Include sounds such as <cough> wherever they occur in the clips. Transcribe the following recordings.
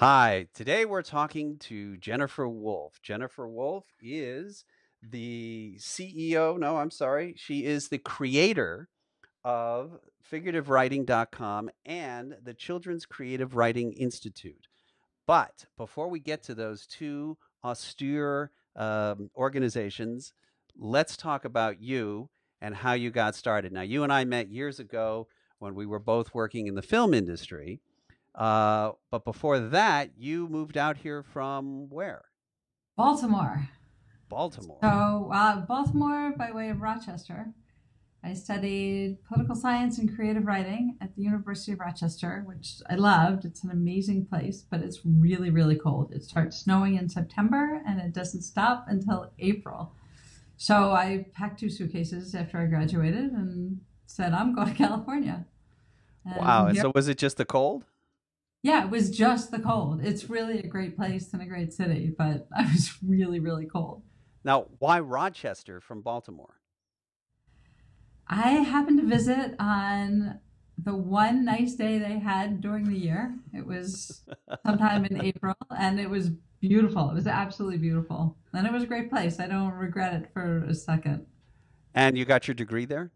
Hi, today we're talking to Jennifer Woolf. Jennifer Woolf is the CEO, no, I'm sorry, she is the creator of figurativewriting.com and the Children's Creative Writing Institute. But before we get to those two austere um, organizations, let's talk about you and how you got started. Now, you and I met years ago when we were both working in the film industry. Uh, but before that, you moved out here from where? Baltimore. Baltimore. So, uh, Baltimore by way of Rochester. I studied political science and creative writing at the University of Rochester, which I loved. It's an amazing place, but it's really, really cold. It starts snowing in September and it doesn't stop until April. So I packed two suitcases after I graduated and said, I'm going to <laughs> California. And wow. And so was it just the cold? Yeah, it was just the cold. It's really a great place and a great city, but <laughs> I was really, really cold. Now, why Rochester from Baltimore? I happened to visit on the one nice day they had during the year. It was <laughs> sometime in April, and it was beautiful. It was absolutely beautiful. And it was a great place. I don't regret it for a second. And you got your degree there?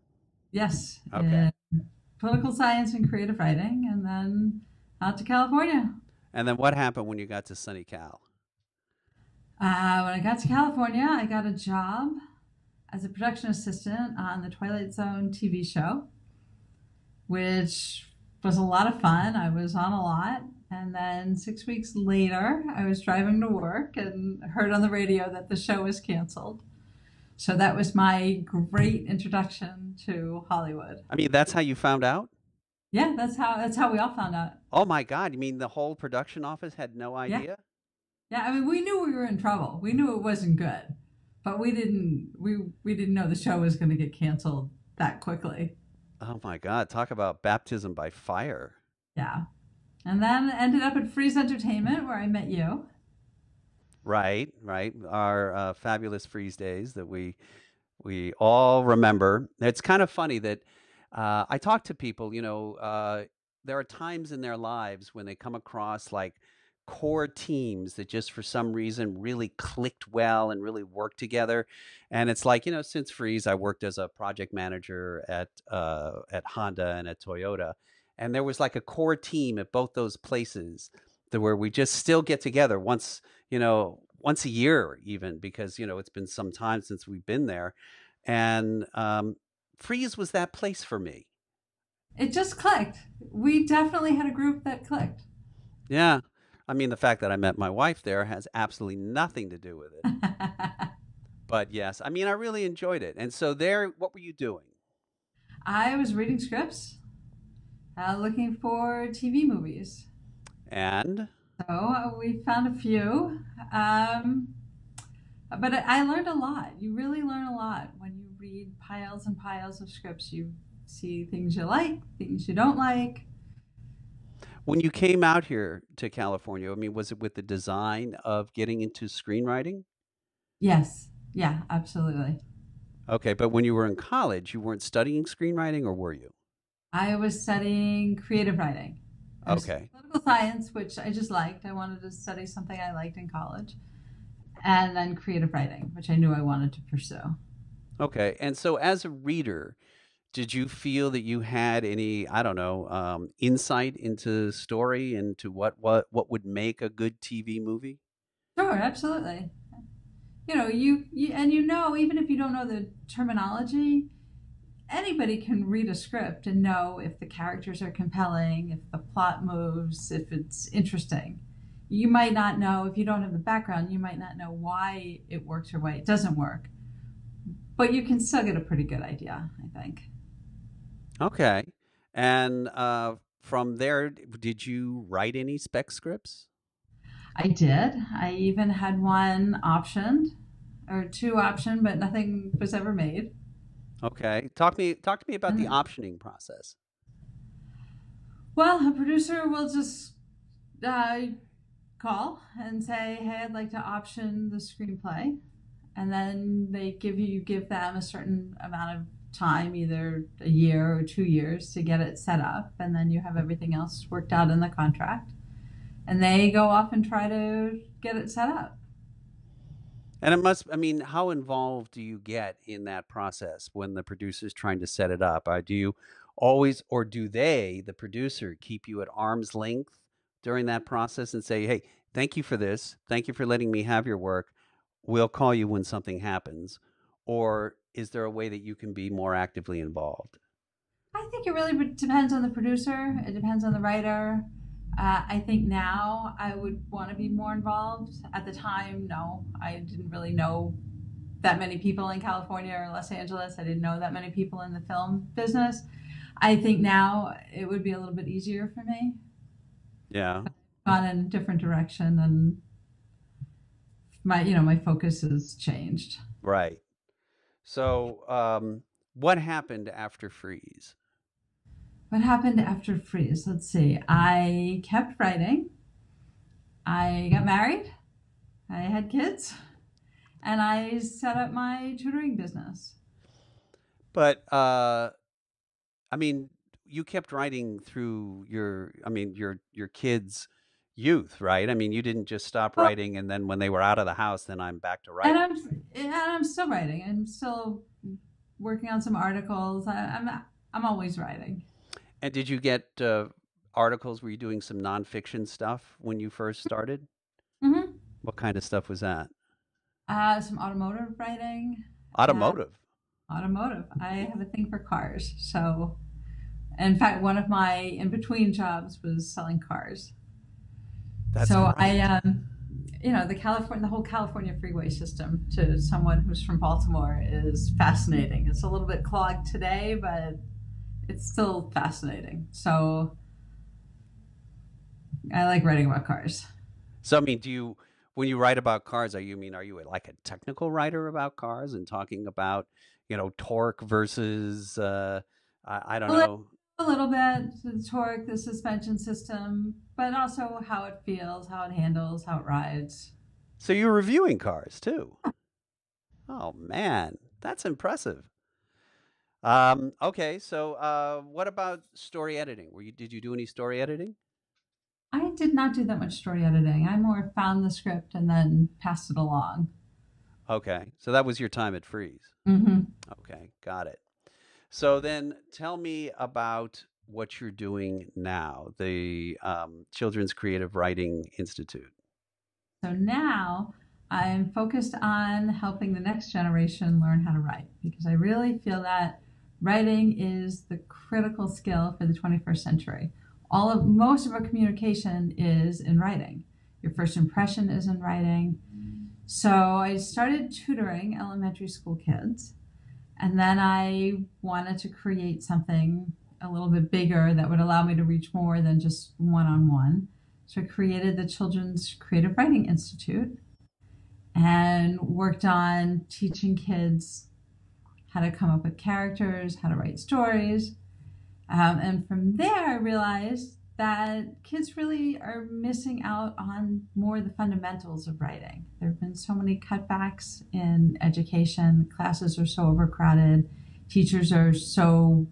Yes. Okay. political science and creative writing, and then out to California. And then what happened when you got to sunny Cal? Uh, when I got to California, I got a job as a production assistant on the Twilight Zone TV show, which was a lot of fun. I was on a lot. And then six weeks later, I was driving to work and heard on the radio that the show was canceled. So that was my great introduction to Hollywood. I mean, that's how you found out? Yeah, that's how that's how we all found out. Oh my god, you mean the whole production office had no idea? Yeah. yeah, I mean, we knew we were in trouble. We knew it wasn't good. But we didn't we we didn't know the show was going to get canceled that quickly. Oh my god, talk about baptism by fire. Yeah. And then ended up at Fries Entertainment where I met you. Right, right. Our uh, fabulous Fries days that we we all remember. It's kind of funny that uh, I talk to people. You know, uh, there are times in their lives when they come across like core teams that just for some reason really clicked well and really worked together. And it's like, you know, since Fries, I worked as a project manager at uh, at Honda and at Toyota. And there was like a core team at both those places that where we just still get together once, you know, once a year even because, you know, it's been some time since we've been there. And um, Fries was that place for me. It just clicked. We definitely had a group that clicked. Yeah. I mean, the fact that I met my wife there has absolutely nothing to do with it. <laughs> but yes, I mean, I really enjoyed it. And so, there, what were you doing? I was reading scripts, uh, looking for TV movies. And? So uh, we found a few. Um, but I learned a lot. You really learn a lot when you read piles and piles of scripts. You see things you like, things you don't like, when you came out here to California, I mean, was it with the design of getting into screenwriting? Yes. Yeah, absolutely. Okay, but when you were in college, you weren't studying screenwriting, or were you? I was studying creative writing. Okay. Political science, which I just liked. I wanted to study something I liked in college. And then creative writing, which I knew I wanted to pursue. Okay. And so as a reader, did you feel that you had any i don't know um, insight into story into what what what would make a good tv movie? Sure absolutely. You know you, you and you know even if you don't know the terminology anybody can read a script and know if the characters are compelling if the plot moves if it's interesting. You might not know if you don't have the background you might not know why it works or why it doesn't work but you can still get a pretty good idea i think Okay. And uh, from there, did you write any spec scripts? I did. I even had one optioned or two optioned, but nothing was ever made. Okay. Talk me talk to me about the mm-hmm. optioning process. Well, a producer will just uh, call and say, "Hey, I'd like to option the screenplay," and then they give you give them a certain amount of time, either a year or two years, to get it set up, and then you have everything else worked out in the contract. and they go off and try to get it set up. And it must, I mean, how involved do you get in that process when the producer's trying to set it up? Uh, do you always, or do they, the producer, keep you at arm's length during that process and say, hey, thank you for this. Thank you for letting me have your work. We'll call you when something happens. Or is there a way that you can be more actively involved? I think it really depends on the producer, it depends on the writer. Uh, I think now I would want to be more involved. At the time, no, I didn't really know that many people in California or Los Angeles. I didn't know that many people in the film business. I think now it would be a little bit easier for me. Yeah. Gone in a different direction and my you know, my focus has changed. Right. So, um, what happened after Fries? What happened after Fries? Let's see. I kept writing. I got married. I had kids. And I set up my tutoring business. But uh, I mean, you kept writing through your, I mean, your your kids' youth, right? I mean, you didn't just stop Well, writing and then when they were out of the house, then I'm back to writing. and. I'm and I'm still writing. I'm still working on some articles. I, I'm I'm always writing. And did you get uh, articles? Were you doing some nonfiction stuff when you first started? hmm What kind of stuff was that? Uh, some automotive writing. Uh, Automotive. automotive. I have a thing for cars. So, in fact, one of my in between jobs was selling cars. That's So I, great. um, you know, the California, the whole California freeway system to someone who's from Baltimore is fascinating. It's a little bit clogged today, but it's still fascinating. So I like writing about cars. So, I mean, do you, when you write about cars, are you mean, are you like a technical writer about cars and talking about, you know, torque versus, uh, I, I don't little, know. A little bit the torque, the suspension system, but also how it feels, how it handles, how it rides. So you're reviewing cars too. Oh man, that's impressive. Um, okay, so uh, what about story editing? Were you, did you do any story editing? I did not do that much story editing. I more found the script and then passed it along. Okay, so that was your time at Fries. Mm-hmm. Okay, got it. So then tell me about what you're doing now, the um, Children's Creative Writing Institute. So now I'm focused on helping the next generation learn how to write because I really feel that writing is the critical skill for the 21st century. All of most of our communication is in writing. Your first impression is in writing. So I started tutoring elementary school kids and then I wanted to create something a little bit bigger that would allow me to reach more than just one on one. So I created the Children's Creative Writing Institute and worked on teaching kids how to come up with characters, how to write stories. Um, and from there, I realized that kids really are missing out on more of the fundamentals of writing. There have been so many cutbacks in education, classes are so overcrowded, teachers are so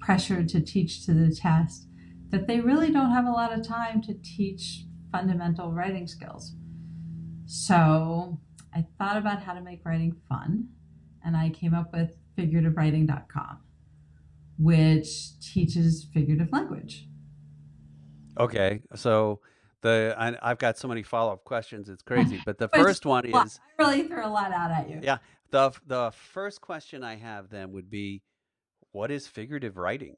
pressured to teach to the test that they really don't have a lot of time to teach fundamental writing skills. So I thought about how to make writing fun, and I came up with figurativewriting.com, which teaches figurative language. Okay, so the I, I've got so many follow-up questions, it's <laughs> crazy. But the first one is, I really threw a lot out at you. yeah, the the first question I have then would be, what is figurative writing?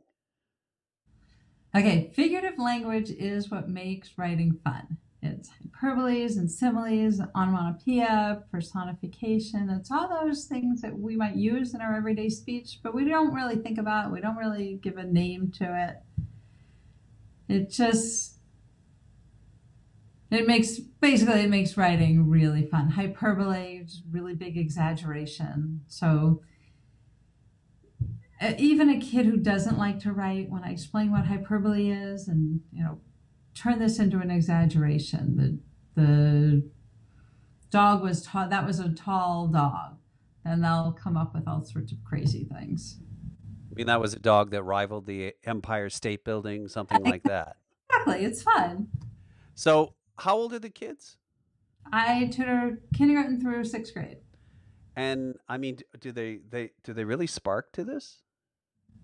Okay, figurative language is what makes writing fun. It's hyperboles and similes, onomatopoeia, personification. It's all those things that we might use in our everyday speech, but we don't really think about. We don't really give a name to it. It just it makes basically it makes writing really fun. Hyperbole, really big exaggeration. So even a kid who doesn't like to write, when I explain what hyperbole is, and you know, turn this into an exaggeration. The the dog was tall. That was a tall dog. And they'll come up with all sorts of crazy things. I mean, that was a dog that rivaled the Empire State Building, something like <laughs> that. Exactly, it's fun. So, how old are the kids? I tutor kindergarten through sixth grade. And I mean, do they they do they really spark to this?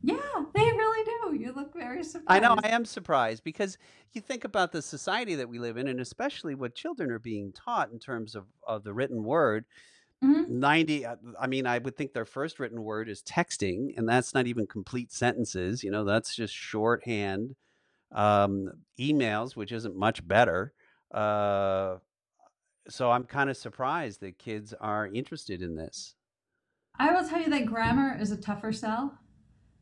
Yeah, they really do. You look very surprised. I know. I am surprised because you think about the society that we live in, and especially what children are being taught in terms of, of the written word. Hmm 90, uh, I mean, I would think their first written word is texting, and that's not even complete sentences. You know, that's just shorthand. Um, emails, which isn't much better. Uh, so I'm kind of surprised that kids are interested in this. I will tell you that grammar is a tougher sell.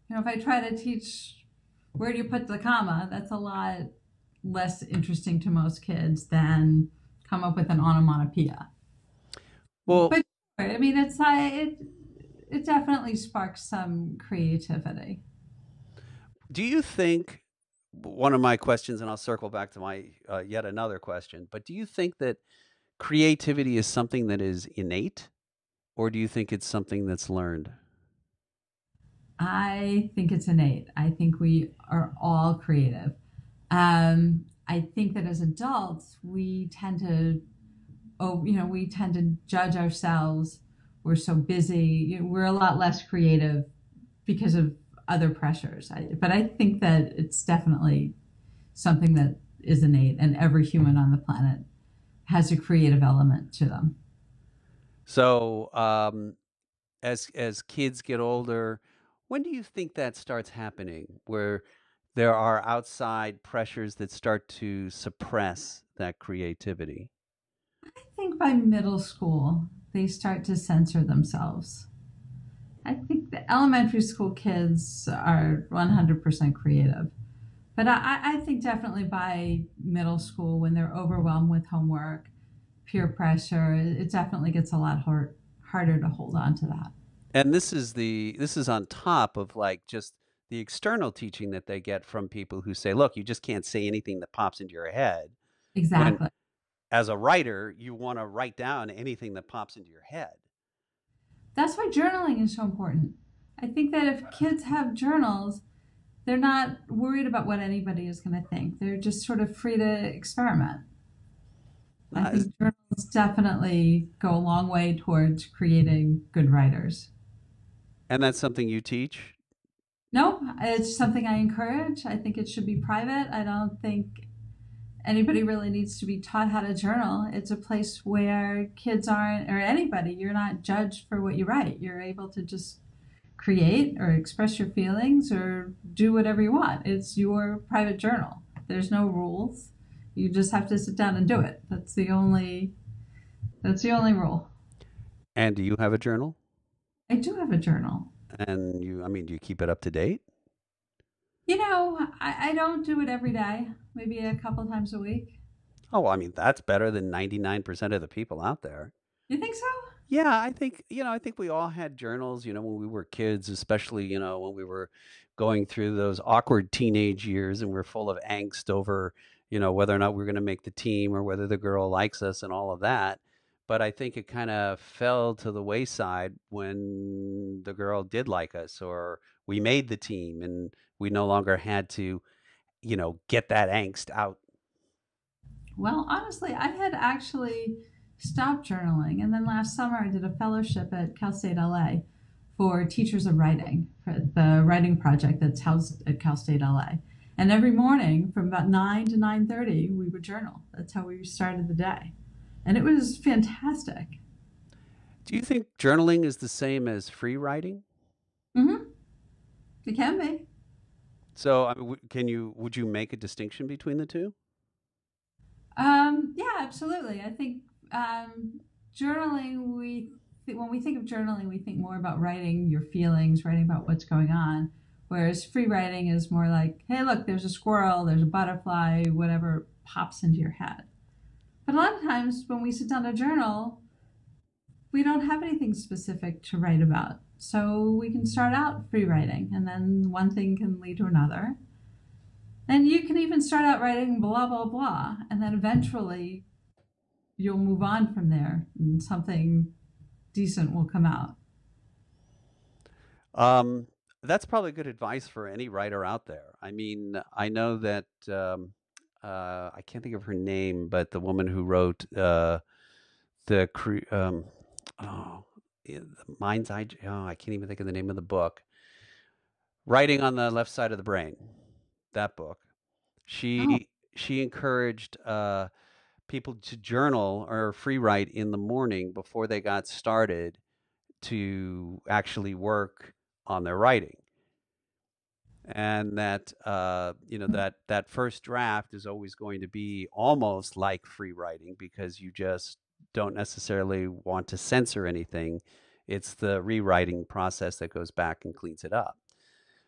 You know, if I try to teach where do you put the comma, that's a lot less interesting to most kids than come up with an onomatopoeia. Well, But mean, it's uh, it it definitely sparks some creativity. do you think one of my questions, and I'll circle back to my uh, yet another question, but do you think that creativity is something that is innate, or do you think it's something that's learned? I think it's innate. I think we are all creative. Um, I think that as adults, we tend to, oh, you know, we tend to judge ourselves. We're so busy. We're a lot less creative because of other pressures. I, but I think that it's definitely something that is innate, and every human on the planet has a creative element to them. So, um, as as kids get older, when do you think that starts happening, where there are outside pressures that start to suppress that creativity? I think by middle school, they start to censor themselves. I think the elementary school kids are 100% creative. But I, I think definitely by middle school, when they're overwhelmed with homework, peer pressure, it definitely gets a lot hard, harder to hold on to that. And this is the this is on top of like just the external teaching that they get from people who say, "Look, you just can't say anything that pops into your head." When Exactly. As a writer, you want to write down anything that pops into your head. That's why journaling is so important. I think that if kids have journals, they're not worried about what anybody is going to think. They're just sort of free to experiment. I Uh, think journals definitely go a long way towards creating good writers. and that's something you teach. No, it's something I encourage. I think it should be private. I don't think anybody really needs to be taught how to journal. It's a place where kids aren't, or anybody, you're not judged for what you write. You're able to just create or express your feelings or do whatever you want. It's your private journal. There's no rules. You just have to sit down and do it. That's the only that's the only rule. And do you have a journal? I do have a journal. And you, I mean, do you keep it up to date? You know, I, I don't do it every day, maybe a couple times a week. Oh, well, I mean, that's better than 99% of the people out there. You think so? Yeah, I think, you know, I think we all had journals, you know, when we were kids, especially, you know, when we were going through those awkward teenage years and we're full of angst over, you know, whether or not we're going to make the team or whether the girl likes us and all of that. But I think it kind of fell to the wayside when the girl did like us or we made the team and we no longer had to, you know, get that angst out. Well, honestly, I had actually stopped journaling. And then last summer, I did a fellowship at Cal State LA for teachers of writing, for the writing project that's housed at Cal State LA. And every morning from about 9 to 9.30, we would journal. That's how we started the day. And it was fantastic. Do you think journaling is the same as free writing? Mm-hmm. It can be. So, I mean, can you would you make a distinction between the two? Um, yeah, absolutely. I think um, journaling, we th- when we think of journaling, we think more about writing your feelings, writing about what's going on. Whereas free writing is more like, hey, look, there's a squirrel, there's a butterfly, whatever pops into your head. But a lot of times when we sit down to journal, we don't have anything specific to write about. So we can start out free writing, and then one thing can lead to another. And you can even start out writing blah, blah, blah, and then eventually you'll move on from there and something decent will come out. Um, that's probably good advice for any writer out there. I mean, I know that um, uh, I can't think of her name, but the woman who wrote uh, the cre- um, oh, mind's eye. Oh, I can't even think of the name of the book. Writing on the left side of the brain. That book. Oh, She she encouraged uh, people to journal or free write in the morning before they got started to actually work on their writing and that uh, you know that that first draft is always going to be almost like free writing because you just don't necessarily want to censor anything it's the rewriting process that goes back and cleans it up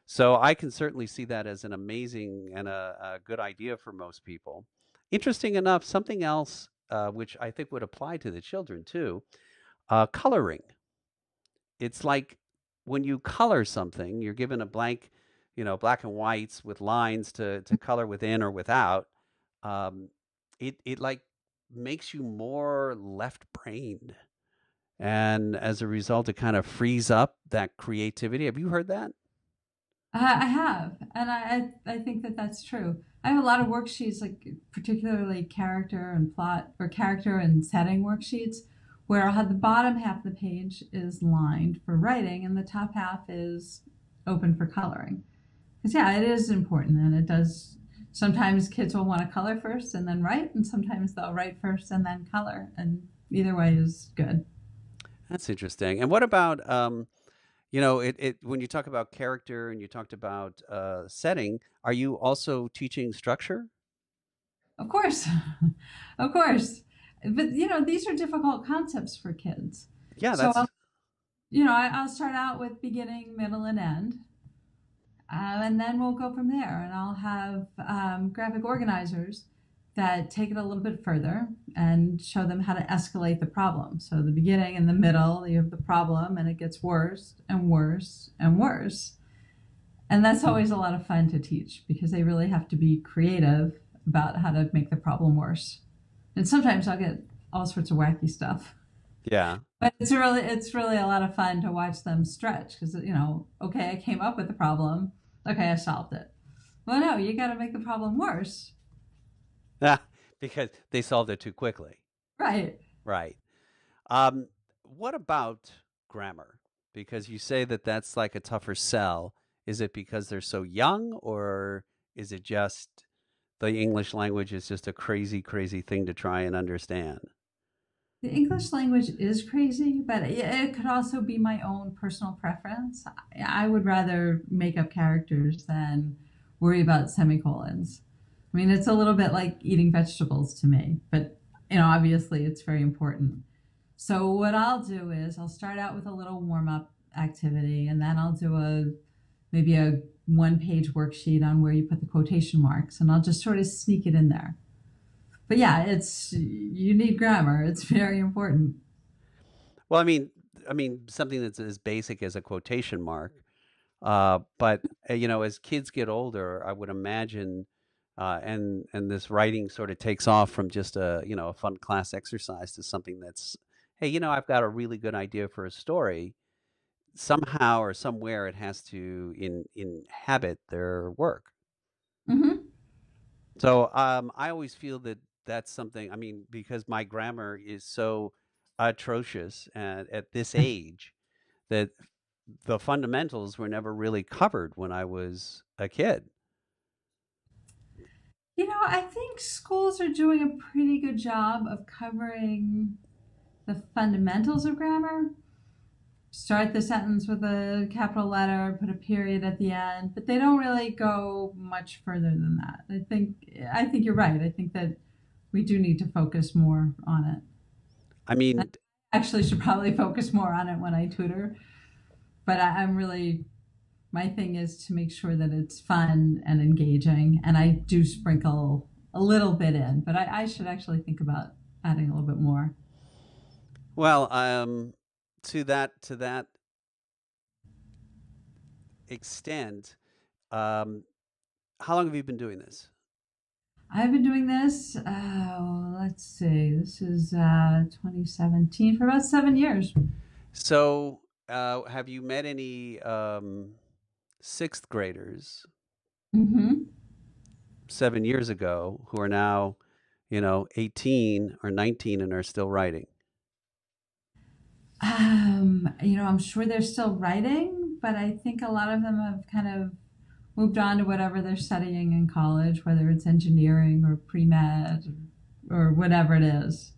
so i can certainly see that as an amazing and a, a good idea for most people interesting enough something else uh, which i think would apply to the children too uh, coloring it's like when you color something, you're given a blank, you know, black and whites with lines to to color within or without. Um, it it like makes you more left-brained, and as a result, it kind of frees up that creativity. Have you heard that? I, I have, and I, I I think that that's true. I have a lot of worksheets, like particularly character and plot, or character and setting worksheets, where I'll have the bottom half of the page is lined for writing, and the top half is open for coloring. Because yeah, it is important, and it does. Sometimes kids will want to color first and then write, and sometimes they'll write first and then color, and either way is good. That's interesting. And what about um, you know, it, it when you talk about character and you talked about uh, setting, are you also teaching structure? Of course, <laughs> of course. But you know, these are difficult concepts for kids. Yeah, So that's I'll, you know, I, I'll start out with beginning, middle, and end, uh, and then we'll go from there. And I'll have um, graphic organizers that take it a little bit further and show them how to escalate the problem. So the beginning and the middle, you have the problem, and it gets worse and worse and worse. And that's always a lot of fun to teach because they really have to be creative about how to make the problem worse. And sometimes I'll get all sorts of wacky stuff. yeah. But it's really it's really a lot of fun to watch them stretch because you know, okay, I came up with the problem. Okay, I solved it. Well, no, you got to make the problem worse. <laughs> because they solved it too quickly. Right. Right. Um, what about grammar? Because you say that that's like a tougher sell. Is it because they're so young, or is it just the English language is just a crazy, crazy thing to try and understand? The English language is crazy, but it it could also be my own personal preference. I I would rather make up characters than worry about semicolons. I mean, it's a little bit like eating vegetables to me, but you know, obviously it's very important. So what I'll do is I'll start out with a little warm up activity and then I'll do a maybe a one page worksheet on where you put the quotation marks and I'll just sort of sneak it in there. But yeah, it's you need grammar. It's very important. Well, I mean, I mean something that's as basic as a quotation mark. Uh, but uh, you know, as kids get older, I would imagine, uh, and and this writing sort of takes off from just a you know a fun class exercise to something that's, hey, you know, I've got a really good idea for a story. Somehow or somewhere, it has to in inhabit their work. hmm So um, I always feel that that's something. I mean, because my grammar is so atrocious at, at this <laughs> age, that the fundamentals were never really covered when I was a kid. You know, I think schools are doing a pretty good job of covering the fundamentals of grammar. Start the sentence with a capital letter, put a period at the end, but they don't really go much further than that. I think I think you're right. I think that we do need to focus more on it. I mean, I actually should probably focus more on it when I tutor, but I, I'm really my thing is to make sure that it's fun and engaging, and I do sprinkle a little bit in, but I, I should actually think about adding a little bit more. well, um, to that to that extent, um, how long have you been doing this? I've been doing this. Uh, let's see, this is uh, 2017 for about seven years. So, uh, have you met any um, sixth graders? hmm seven years ago who are now, you know, 18 or 19 and are still writing? Um, you know, I'm sure they're still writing, but I think a lot of them have kind of moved on to whatever they're studying in college, whether it's engineering or pre med or whatever it is.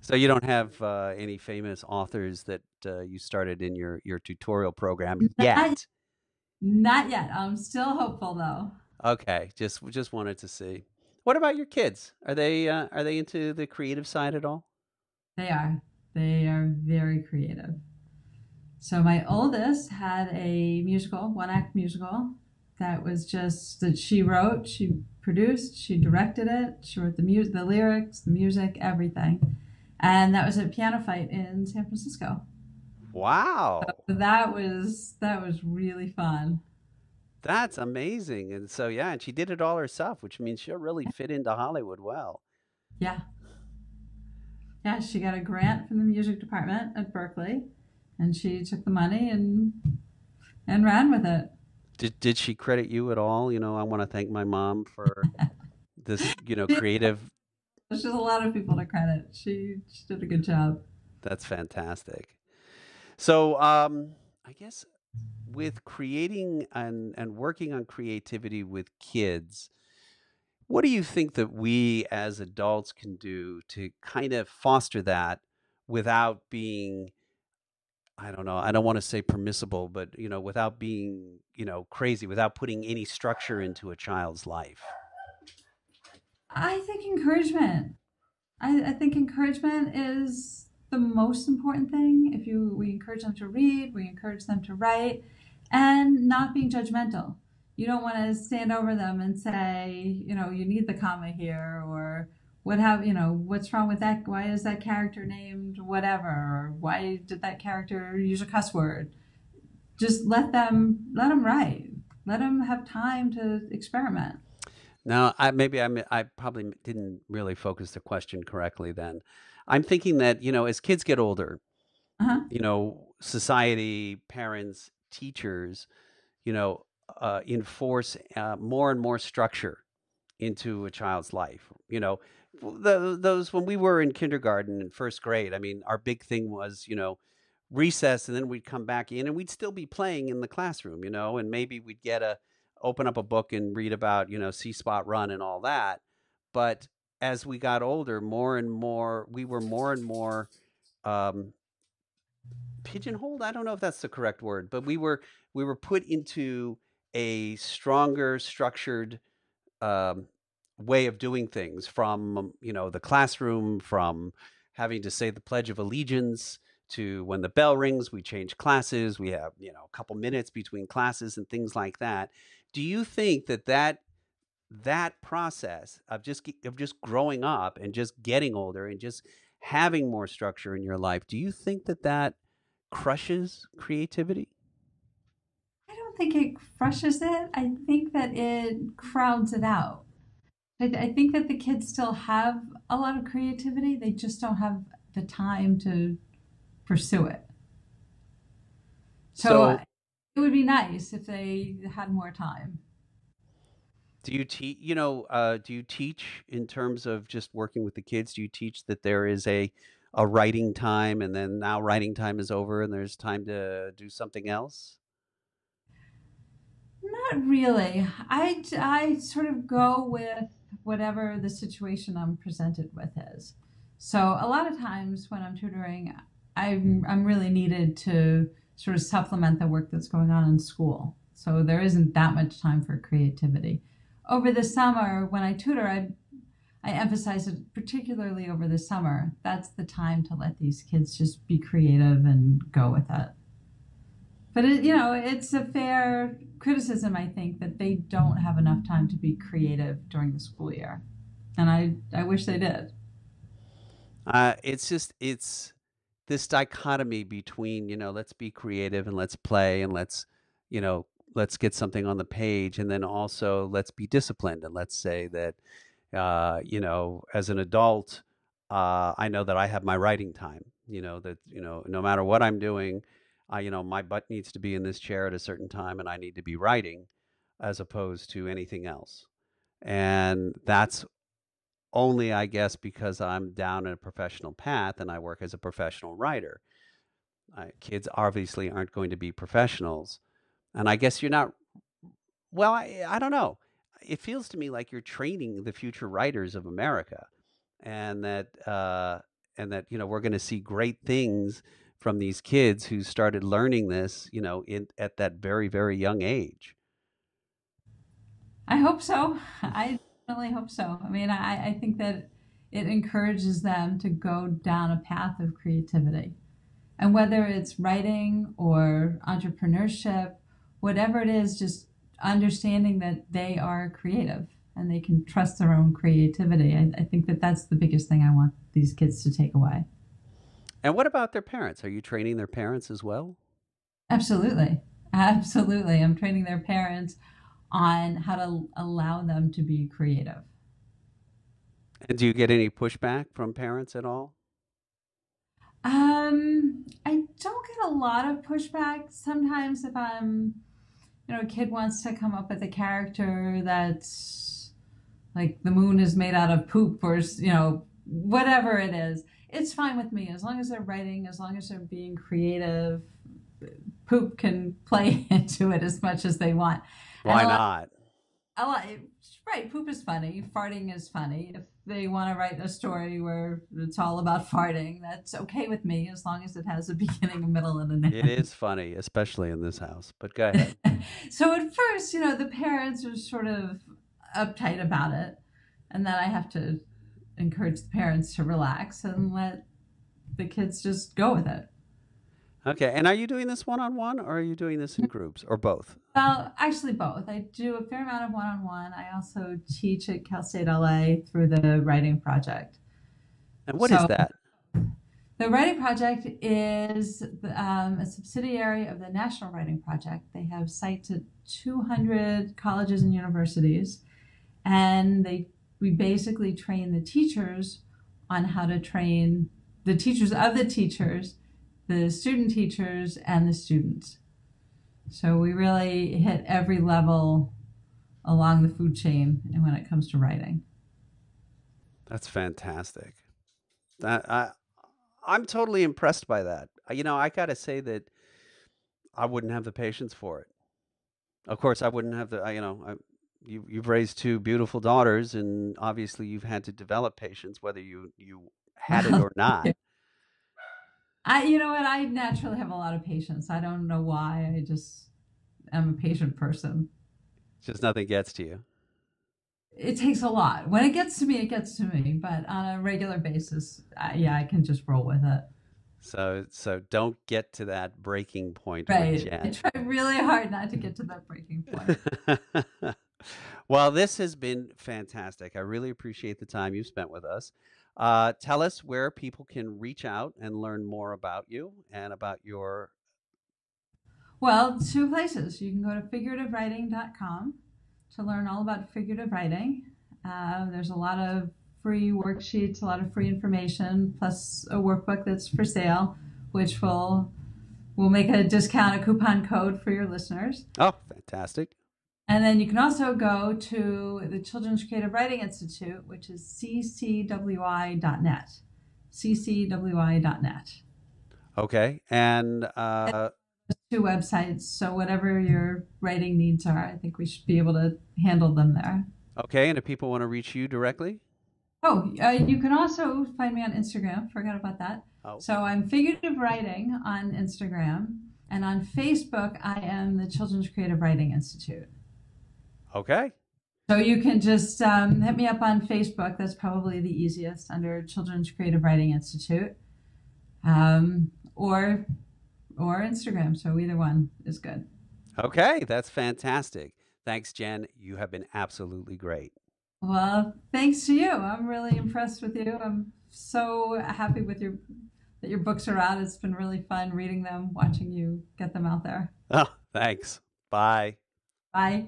So you don't have uh, any famous authors that uh, you started in your your tutorial program Not, yet? not yet. I'm still hopeful though. Okay, just just wanted to see. What about your kids? Are they uh, are they into the creative side at all? They are. They are very creative. So my oldest had a musical, one act musical that was just that she wrote, she produced, she directed it, she wrote the music, the lyrics, the music, everything. And that was at PianoFight in San Francisco. Wow, So that was that was really fun. that's amazing. And so yeah, and she did it all herself, which means she'll really fit into Hollywood well. Yeah. Yeah, she got a grant from the music department at Berkeley and she took the money and and ran with it. Did did she credit you at all? You know, I want to thank my mom for <laughs> this, you know, creative. There's just a lot of people to credit. She, she did a good job. That's fantastic. So, um, I guess with creating and and working on creativity with kids, what do you think that we as adults can do to kind of foster that without being, I don't know, I don't want to say permissible, but you know, without being, you know, crazy, without putting any structure into a child's life? I think encouragement. I, I think encouragement is the most important thing. If you we encourage them to read, we encourage them to write, and not being judgmental. You don't want to stand over them and say, you know, you need the comma here, or what have you know, what's wrong with that? Why is that character named whatever? Or why did that character use a cuss word? Just let them let them write. Let them have time to experiment. Now, I maybe I I probably didn't really focus the question correctly then. I'm thinking that, you know, as kids get older, Uh-huh. you know, society, parents, teachers, you know, uh, enforce uh, more and more structure into a child's life. You know, tho- those when we were in kindergarten and first grade, I mean, our big thing was, you know, recess and then we'd come back in and we'd still be playing in the classroom, you know, and maybe we'd get a open up a book and read about, you know, See Spot Run and all that. But as we got older, more and more, we were more and more um, pigeonholed. I don't know if that's the correct word, but we were we were put into a stronger, structured um, way of doing things from you know the classroom, from having to say the Pledge of Allegiance to when the bell rings, we change classes. We have you know a couple minutes between classes and things like that. Do you think that that that process of just of just growing up and just getting older and just having more structure in your life, do you think that that crushes creativity? I don't think it crushes it. I think that it crowds it out. I, I think that the kids still have a lot of creativity. They just don't have the time to pursue it. So So uh, it would be nice if they had more time. Do you teach, you know, uh, do you teach in terms of just working with the kids? Do you teach that there is a a writing time and then now writing time is over and there's time to do something else? Not really. I, I sort of go with whatever the situation I'm presented with is. So a lot of times when I'm tutoring, I'm, I'm really needed to sort of supplement the work that's going on in school. So there isn't that much time for creativity. Over the summer, when I tutor, I, I emphasize it particularly over the summer. That's the time to let these kids just be creative and go with it. But it, you know, it's a fair criticism, I think, that they don't have enough time to be creative during the school year, and I I wish they did. Uh, it's just it's this dichotomy between, you know, let's be creative and let's play and let's, you know, let's get something on the page and then also let's be disciplined and let's say that uh, you know, as an adult, uh, I know that I have my writing time. You know that you know no matter what I'm doing, I you know my butt needs to be in this chair at a certain time, and I need to be writing, as opposed to anything else. And that's only, I guess, because I'm down in a professional path and I work as a professional writer. Uh, kids obviously aren't going to be professionals. And I guess you're not, well, I, I don't know. It feels to me like you're training the future writers of America and that, uh, and that, you know, we're going to see great things from these kids who started learning this, you know, in, at that very, very young age. I hope so. <laughs> I definitely hope so. I mean, I, I think that it encourages them to go down a path of creativity. And whether it's writing or entrepreneurship, whatever it is, just understanding that they are creative and they can trust their own creativity. I, I think that that's the biggest thing I want these kids to take away. And what about their parents? Are you training their parents as well? Absolutely. Absolutely. I'm training their parents on how to allow them to be creative. And do you get any pushback from parents at all? Um, I don't get a lot of pushback. Sometimes if I'm, you know, a kid wants to come up with a character that's like the moon is made out of poop or, you know, whatever it is, it's fine with me as long as they're writing, as long as they're being creative. Poop can <laughs> play <laughs> into it as much as they want. Why not? I like right. Poop is funny. Farting is funny. If they want to write a story where it's all about farting, that's okay with me as long as it has a <laughs> beginning, a middle, and an end. It is funny, especially in this house. But go ahead. <laughs> so at first, you know, the parents are sort of uptight about it, and then I have to encourage the parents to relax and let the kids just go with it. Okay. And are you doing this one on one or are you doing this in groups or both? Well, actually, both. I do a fair amount of one on one. I also teach at Cal State LA through the Writing Project. And what so, is that? The Writing Project is um, a subsidiary of the National Writing Project. They have sites at 200 colleges and universities, and they we basically train the teachers on how to train the teachers of the teachers the student teachers and the students. So we really hit every level along the food chain and when it comes to writing. That's fantastic. That I I'm totally impressed by that. You know, I got to say that I wouldn't have the patience for it. Of course, I wouldn't have the. You know, I, you you've raised two beautiful daughters, and obviously you've had to develop patience, whether you you had it or <laughs> not. I, you know what? I naturally have a lot of patience. I don't know why. I just am a patient person. Just nothing gets to you. It takes a lot. When it gets to me, it gets to me. But on a regular basis, I, yeah, I can just roll with it. So, so don't get to that breaking point. Right. I try really hard not to get to that breaking point. <laughs> well, this has been fantastic. I really appreciate the time you've spent with us. Uh, tell us where people can reach out and learn more about you and about your. Well, two places. You can go to figurativewriting.com to learn all about figurative writing. Uh, there's a lot of free worksheets, a lot of free information, plus a workbook that's for sale, which will we'll make a discount, a coupon code for your listeners. Oh, fantastic! And then you can also go to the Children's Creative Writing Institute, which is ccwi.net. ccwi.net. Okay. And uh, two websites. So, whatever your writing needs are, I think we should be able to handle them there. Okay. And if people want to reach you directly? Oh, uh, you can also find me on Instagram. Forgot about that. Oh. So, I'm Figurative Writing on Instagram. And on Facebook, I am the Children's Creative Writing Institute. Okay. So you can just um, hit me up on Facebook. That's probably the easiest under Children's Creative Writing Institute, um, or or Instagram. So either one is good. Okay, that's fantastic. Thanks, Jen. You have been absolutely great. Well, thanks to you. I'm really impressed with you. I'm so happy with your that your books are out. It's been really fun reading them, watching you get them out there. Oh, <laughs> thanks. Bye. Bye.